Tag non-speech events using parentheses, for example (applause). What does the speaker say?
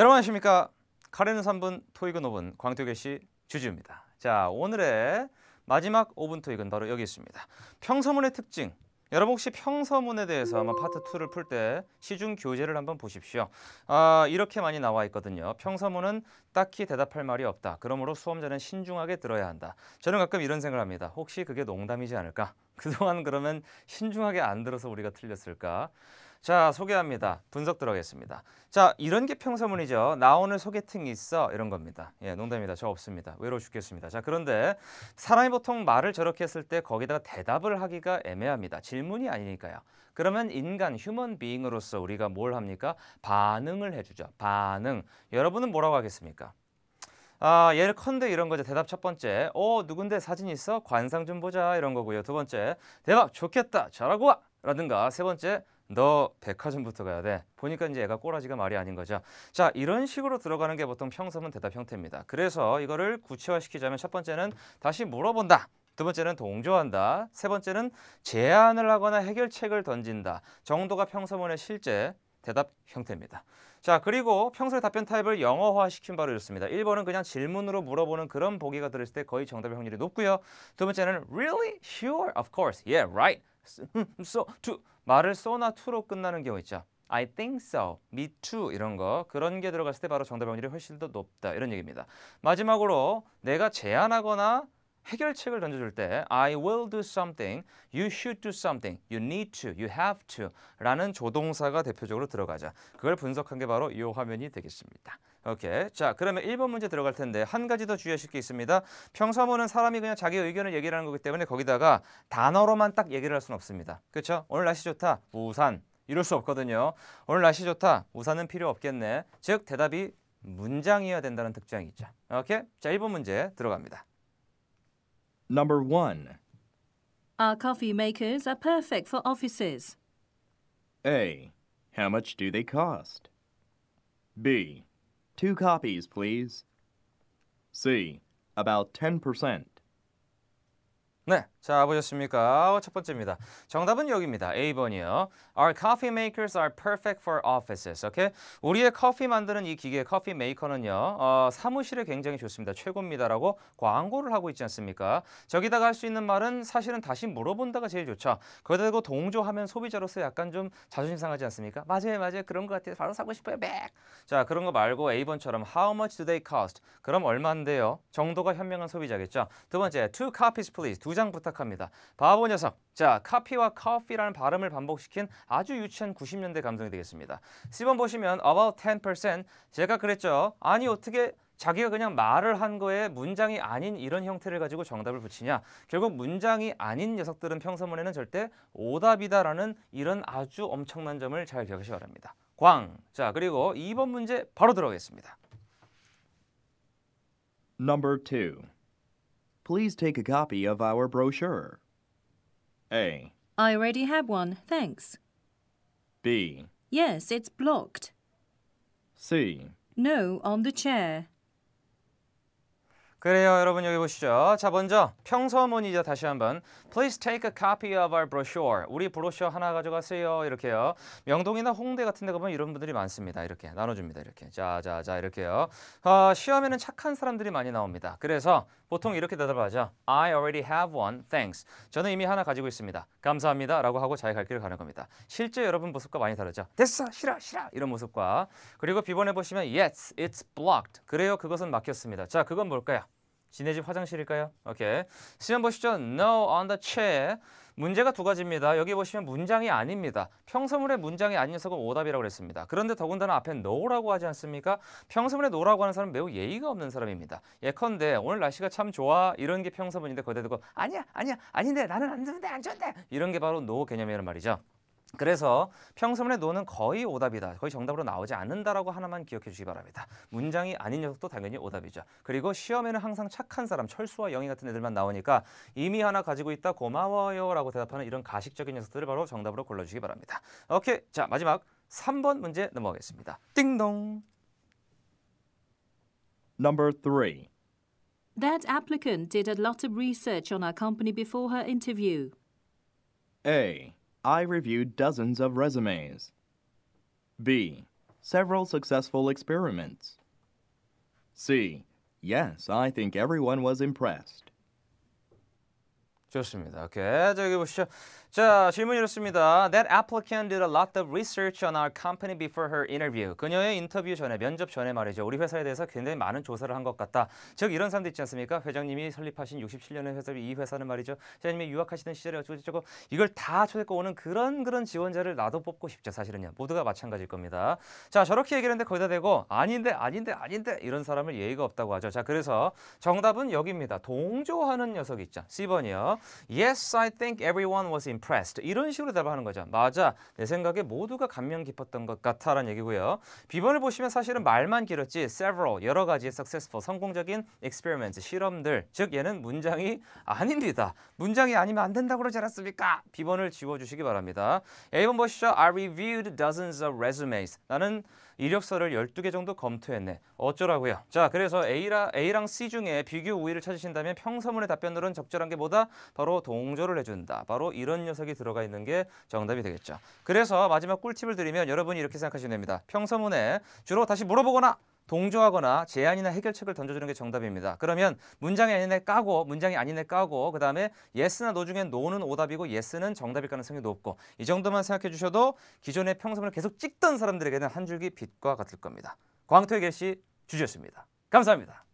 여러분 안녕하십니까? 카레는 3분, 토익은 5분, 광태계 씨 주주입니다. 자, 오늘의 마지막 5분 토익은 바로 여기 있습니다. 평서문의 특징. 여러분 혹시 평서문에 대해서 한번 파트 2를 풀 때 시중 교재를 한번 보십시오. 아, 이렇게 많이 나와 있거든요. 평서문은 딱히 대답할 말이 없다. 그러므로 수험자는 신중하게 들어야 한다. 저는 가끔 이런 생각을 합니다. 혹시 그게 농담이지 않을까? (laughs) 그동안 그러면 신중하게 안 들어서 우리가 틀렸을까? 자, 소개합니다. 분석 들어가겠습니다. 자, 이런 게 평서문이죠. 나 오늘 소개팅 있어 이런 겁니다. 예, 농담입니다. 저 없습니다. 외로워 죽겠습니다. 자, 그런데 사람이 보통 말을 저렇게 했을 때 거기다가 대답을 하기가 애매합니다. 질문이 아니니까요. 그러면 인간 휴먼 비잉으로서 우리가 뭘 합니까? 반응을 해주죠. 반응. 여러분은 뭐라고 하겠습니까? 아, 예컨대 이런 거죠. 대답 첫 번째. 어, 누군데 사진 있어? 관상 좀 보자. 이런 거고요. 두 번째. 대박 좋겠다. 잘하고 와. 라든가 세 번째. 너 백화점부터 가야 돼. 보니까 이제 애가 꼬라지가 말이 아닌 거죠. 자, 이런 식으로 들어가는 게 보통 평서문 대답 형태입니다. 그래서 이거를 구체화시키자면 첫 번째는 다시 물어본다. 두 번째는 동조한다. 세 번째는 제안을 하거나 해결책을 던진다. 정도가 평서문의 실제 대답 형태입니다. 자, 그리고 평소의 답변 타입을 영어화 시킨 바로 이렇습니다. 1번은 그냥 질문으로 물어보는 그런 보기가 들었을 때 거의 정답의 확률이 높고요. 두 번째는 really? Sure? Of course. Yeah, right. (laughs) So, to 말을 so나 to로 끝나는 경우 있죠. I think so, me too 이런 거 그런 게 들어갔을 때 바로 정답 확률이 훨씬 더 높다 이런 얘기입니다. 마지막으로 내가 제안하거나 해결책을 던져줄 때 I will do something, you should do something, you need to, you have to 라는 조동사가 대표적으로 들어가자. 그걸 분석한 게 바로 이 화면이 되겠습니다. 오케이. 자, 그러면 1번 문제 들어갈 텐데 한 가지 더 주의하실 게 있습니다. 평서문은 사람이 그냥 자기 의견을 얘기를 하는 거기 때문에 거기다가 단어로만 딱 얘기를 할 수는 없습니다. 그렇죠? 오늘 날씨 좋다. 우산. 이럴 수 없거든요. 오늘 날씨 좋다. 우산은 필요 없겠네. 즉 대답이 문장이어야 된다는 특징이 있죠. 오케이? 자, 1번 문제 들어갑니다. Number 1. Our coffee makers are perfect for offices. A. How much do they cost? B. Two copies, please. C. About 10%. 네, 자 보셨습니까? 첫 번째입니다. 정답은 여기입니다. A번이요. Our coffee makers are perfect for offices. 오케이? 우리의 커피 만드는 이 기계 커피 메이커는요. 어, 사무실에 굉장히 좋습니다. 최고입니다라고 광고를 하고 있지 않습니까? 저기다가 할 수 있는 말은 사실은 다시 물어본다가 제일 좋죠. 거기다 대고 동조하면 소비자로서 약간 좀 자존심 상하지 않습니까? 맞아요, 맞아요. 그런 것 같아요. 바로 사고 싶어요. 백. 자, 그런 거 말고 A번처럼 How much do they cost? 그럼 얼마인데요? 정도가 현명한 소비자겠죠. 두 번째, two copies please. 두장 부탁합니다. 바보 녀석. 자, 카피와 커피라는 발음을 반복시킨 아주 유치한 90년대 감성이 되겠습니다. 10번 보시면 about 10% 제가 그랬죠. 아니 어떻게 자기가 그냥 말을 한 거에 문장이 아닌 이런 형태를 가지고 정답을 붙이냐. 결국 문장이 아닌 녀석들은 평서문에는 절대 오답이다라는 이런 아주 엄청난 점을 잘 기억하시기 바랍니다. 광. 자, 그리고 2번 문제 바로 들어가겠습니다. Number 2. Please take a copy of our brochure. A. I already have one, thanks. B. Yes, it's blocked. C. No, on the chair. 그래요 여러분. 여기 보시죠. 자 먼저 평서문이죠. 다시 한번. Please take a copy of our brochure. 우리 브로셔 하나 가져가세요. 이렇게요. 명동이나 홍대 같은 데 가보면 이런 분들이 많습니다. 이렇게 나눠줍니다. 이렇게. 자자 자 이렇게요. 어, 시험에는 착한 사람들이 많이 나옵니다. 그래서 보통 이렇게 대답하죠. I already have one, thanks. 저는 이미 하나 가지고 있습니다. 감사합니다. 라고 하고 자기 갈 길을 가는 겁니다. 실제 여러분 모습과 많이 다르죠? 됐어. 싫어. 싫어. 이런 모습과. 그리고 비번해 보시면 Yes, it's blocked. 그래요. 그것은 막혔습니다. 자 그건 뭘까요 지네 집 화장실일까요? 오케이. 시험 보시죠. No on the chair. 문제가 두 가지입니다. 여기 보시면 문장이 아닙니다. 평서문의 문장이 아닌 녀석은 오답이라고 그랬습니다. 그런데 더군다나 앞에 no라고 하지 않습니까? 평서문에 no라고 하는 사람은 매우 예의가 없는 사람입니다. 예컨대 오늘 날씨가 참 좋아 이런 게 평서문인데 거기다 대고 아니야 아니야 아닌데 나는 안 좋은데 안 좋은데 이런 게 바로 no 개념이란 말이죠. 그래서 평서문의 노는 거의 오답이다. 거의 정답으로 나오지 않는다라고 하나만 기억해 주시기 바랍니다. 문장이 아닌 녀석도 당연히 오답이죠. 그리고 시험에는 항상 착한 사람, 철수와 영희 같은 애들만 나오니까 이미 하나 가지고 있다 고마워요 라고 대답하는 이런 가식적인 녀석들을 바로 정답으로 골라주시기 바랍니다. 오케이, 자 마지막 3번 문제 넘어가겠습니다. 띵동. Number 3. That applicant did a lot of research on our company before her interview. A. I reviewed dozens of resumes. B. several successful experiments. C. Yes, I think everyone was impressed. 좋습니다. 오케이. 자, 여기 보시죠. 자, 질문이 이렇습니다. That applicant did a lot of research on our company before her interview. 그녀의 인터뷰 전에, 면접 전에 말이죠. 우리 회사에 대해서 굉장히 많은 조사를 한 것 같다. 즉, 이런 사람도 있지 않습니까? 회장님이 설립하신 67년의 회사, 이 회사는 말이죠. 회장님이 유학하시던 시절에 어쩌고저쩌고 이걸 다 초대고 오는 그런 그런 지원자를 나도 뽑고 싶죠. 사실은요. 모두가 마찬가지일 겁니다. 자, 저렇게 얘기하는데 거기다 대고 아닌데, 아닌데, 아닌데 이런 사람을 예의가 없다고 하죠. 자, 그래서 정답은 여기입니다. 동조하는 녀석 있죠. C번이요. Yes, I think everyone was impressed. 이런 식으로 답하는 거죠. 맞아. 내 생각에 모두가 감명 깊었던 것 같아 라는 얘기고요. B번을 보시면 사실은 말만 길었지 several 여러 가지 successful 성공적인 experiments 실험들 즉 얘는 문장이 아닙니다. 문장이 아니면 안 된다고 그러지 않았습니까? B번을 지워주시기 바랍니다. A번 보시죠. I reviewed dozens of resumes. 나는 이력서를 12개 정도 검토했네. 어쩌라고요? 자, 그래서 A랑, A랑 C 중에 비교 우위를 찾으신다면 평서문의 답변으로는 적절한 게 뭐다? 바로 동조를 해준다. 바로 이런 녀석이 들어가 있는 게 정답이 되겠죠. 그래서 마지막 꿀팁을 드리면 여러분이 이렇게 생각하시면 됩니다. 평서문에 주로 다시 물어보거나 동조하거나 제안이나 해결책을 던져주는 게 정답입니다. 그러면 문장이 아닌 애 까고 문장이 아닌 애 까고 그 다음에 yes나 no 중에 no는 오답이고 yes는 정답일 가능성이 높고 이 정도만 생각해 주셔도 기존의 평소문을 계속 찍던 사람들에게는 한 줄기 빛과 같을 겁니다. 광토의 개시 주지였습니다. 감사합니다.